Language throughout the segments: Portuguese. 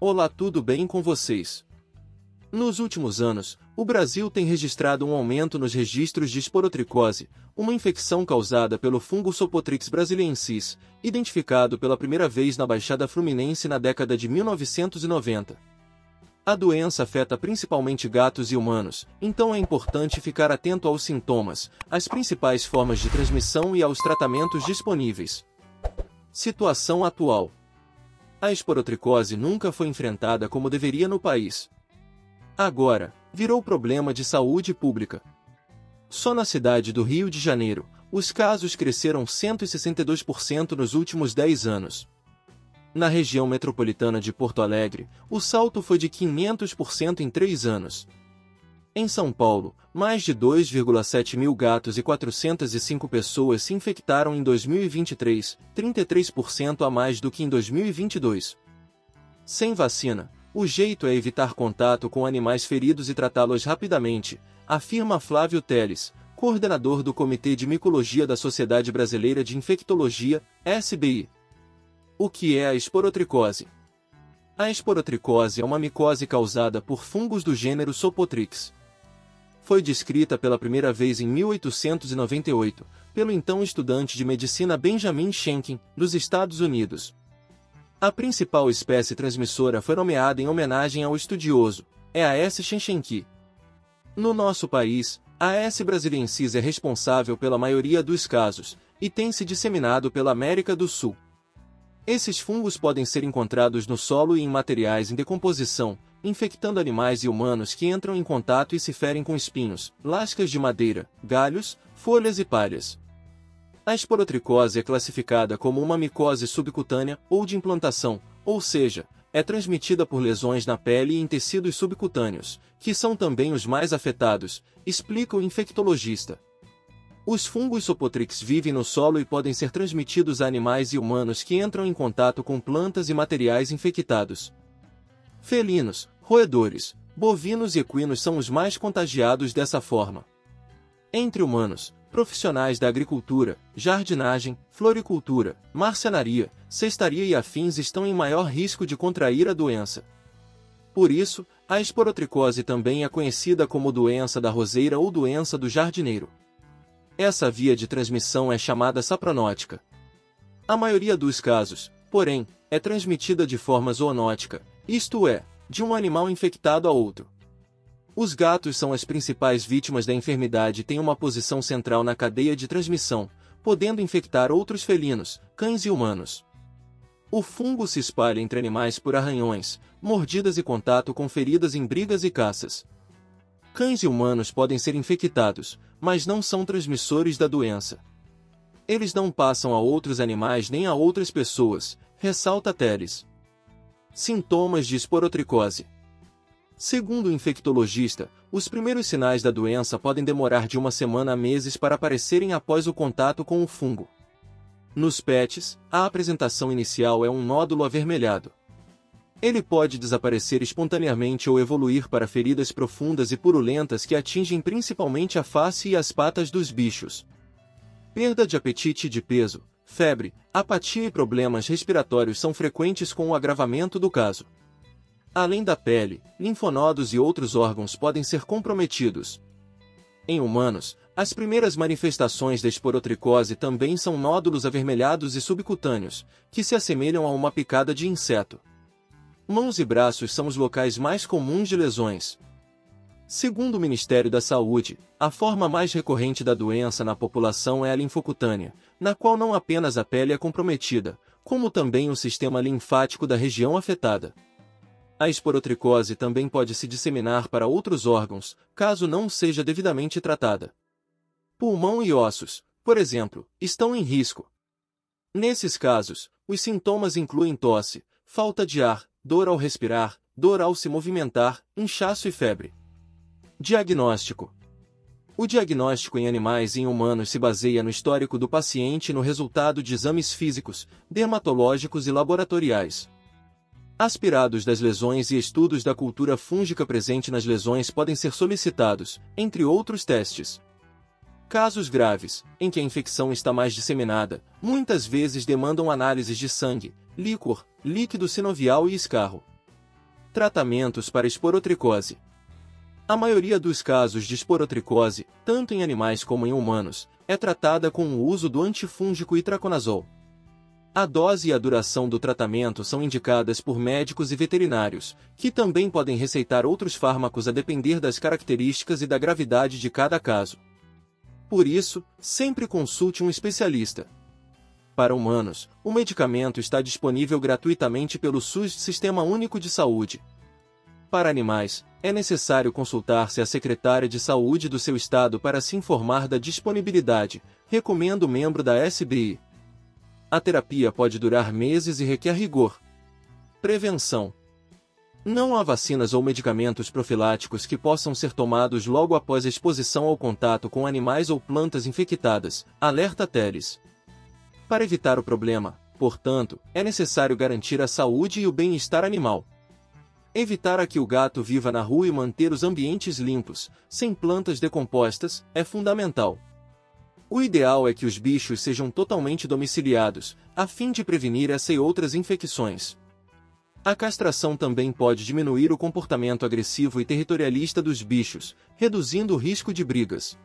Olá, tudo bem com vocês? Nos últimos anos, o Brasil tem registrado um aumento nos registros de esporotricose, uma infecção causada pelo fungo Sopotrix brasiliensis, identificado pela primeira vez na Baixada Fluminense na década de 1990. A doença afeta principalmente gatos e humanos, então é importante ficar atento aos sintomas, às principais formas de transmissão e aos tratamentos disponíveis. Situação atual a esporotricose nunca foi enfrentada como deveria no país. Agora, virou problema de saúde pública. Só na cidade do Rio de Janeiro, os casos cresceram 162% nos últimos 10 anos. Na região metropolitana de Porto Alegre, o salto foi de 500% em 3 anos. Em São Paulo, mais de 2,7 mil gatos e 405 pessoas se infectaram em 2023, 33% a mais do que em 2022. Sem vacina, o jeito é evitar contato com animais feridos e tratá-los rapidamente, afirma Flávio Teles, coordenador do Comitê de Micologia da Sociedade Brasileira de Infectologia, SBI. O que é a esporotricose? A esporotricose é uma micose causada por fungos do gênero Sopotrix foi descrita pela primeira vez em 1898, pelo então estudante de medicina Benjamin Schenken, dos Estados Unidos. A principal espécie transmissora foi nomeada em homenagem ao estudioso, é a S. Schenckenki. No nosso país, a S. brasiliensis é responsável pela maioria dos casos, e tem se disseminado pela América do Sul. Esses fungos podem ser encontrados no solo e em materiais em decomposição, infectando animais e humanos que entram em contato e se ferem com espinhos, lascas de madeira, galhos, folhas e palhas. A esporotricose é classificada como uma micose subcutânea ou de implantação, ou seja, é transmitida por lesões na pele e em tecidos subcutâneos, que são também os mais afetados, explica o infectologista. Os fungos Sopotrix vivem no solo e podem ser transmitidos a animais e humanos que entram em contato com plantas e materiais infectados. Felinos, roedores, bovinos e equinos são os mais contagiados dessa forma. Entre humanos, profissionais da agricultura, jardinagem, floricultura, marcenaria, cestaria e afins estão em maior risco de contrair a doença. Por isso, a esporotricose também é conhecida como doença da roseira ou doença do jardineiro. Essa via de transmissão é chamada sapronótica. A maioria dos casos, porém, é transmitida de forma zoonótica, isto é, de um animal infectado a outro. Os gatos são as principais vítimas da enfermidade e têm uma posição central na cadeia de transmissão, podendo infectar outros felinos, cães e humanos. O fungo se espalha entre animais por arranhões, mordidas e contato com feridas em brigas e caças. Cães e humanos podem ser infectados, mas não são transmissores da doença. Eles não passam a outros animais nem a outras pessoas, ressalta Teles. Sintomas de esporotricose. Segundo o infectologista, os primeiros sinais da doença podem demorar de uma semana a meses para aparecerem após o contato com o fungo. Nos pets, a apresentação inicial é um nódulo avermelhado. Ele pode desaparecer espontaneamente ou evoluir para feridas profundas e purulentas que atingem principalmente a face e as patas dos bichos. Perda de apetite e de peso, febre, apatia e problemas respiratórios são frequentes com o agravamento do caso. Além da pele, linfonodos e outros órgãos podem ser comprometidos. Em humanos, as primeiras manifestações da esporotricose também são nódulos avermelhados e subcutâneos, que se assemelham a uma picada de inseto. Mãos e braços são os locais mais comuns de lesões, Segundo o Ministério da Saúde, a forma mais recorrente da doença na população é a linfocutânea, na qual não apenas a pele é comprometida, como também o sistema linfático da região afetada. A esporotricose também pode se disseminar para outros órgãos, caso não seja devidamente tratada. Pulmão e ossos, por exemplo, estão em risco. Nesses casos, os sintomas incluem tosse, falta de ar, dor ao respirar, dor ao se movimentar, inchaço e febre. Diagnóstico O diagnóstico em animais e em humanos se baseia no histórico do paciente e no resultado de exames físicos, dermatológicos e laboratoriais. Aspirados das lesões e estudos da cultura fúngica presente nas lesões podem ser solicitados, entre outros testes. Casos graves, em que a infecção está mais disseminada, muitas vezes demandam análises de sangue, líquor, líquido sinovial e escarro. Tratamentos para esporotricose. A maioria dos casos de esporotricose, tanto em animais como em humanos, é tratada com o uso do antifúngico itraconazol. A dose e a duração do tratamento são indicadas por médicos e veterinários, que também podem receitar outros fármacos a depender das características e da gravidade de cada caso. Por isso, sempre consulte um especialista. Para humanos, o medicamento está disponível gratuitamente pelo SUS Sistema Único de Saúde. Para animais, é necessário consultar-se a secretária de saúde do seu estado para se informar da disponibilidade, recomendo membro da SBI. A terapia pode durar meses e requer rigor. Prevenção. Não há vacinas ou medicamentos profiláticos que possam ser tomados logo após a exposição ao contato com animais ou plantas infectadas, alerta Teles. Para evitar o problema, portanto, é necessário garantir a saúde e o bem-estar animal. Evitar a que o gato viva na rua e manter os ambientes limpos, sem plantas decompostas, é fundamental. O ideal é que os bichos sejam totalmente domiciliados, a fim de prevenir essa e outras infecções. A castração também pode diminuir o comportamento agressivo e territorialista dos bichos, reduzindo o risco de brigas.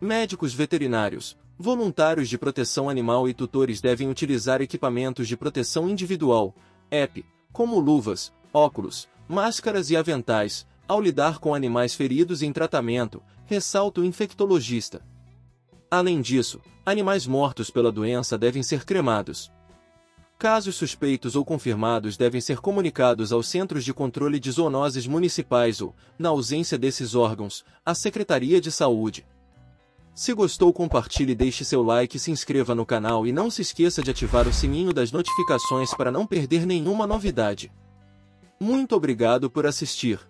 Médicos veterinários, voluntários de proteção animal e tutores devem utilizar equipamentos de proteção individual, EP, como luvas, óculos, máscaras e aventais, ao lidar com animais feridos em tratamento, ressalta o infectologista. Além disso, animais mortos pela doença devem ser cremados. Casos suspeitos ou confirmados devem ser comunicados aos Centros de Controle de Zoonoses Municipais ou, na ausência desses órgãos, à Secretaria de Saúde. Se gostou compartilhe deixe seu like se inscreva no canal e não se esqueça de ativar o sininho das notificações para não perder nenhuma novidade. Muito obrigado por assistir.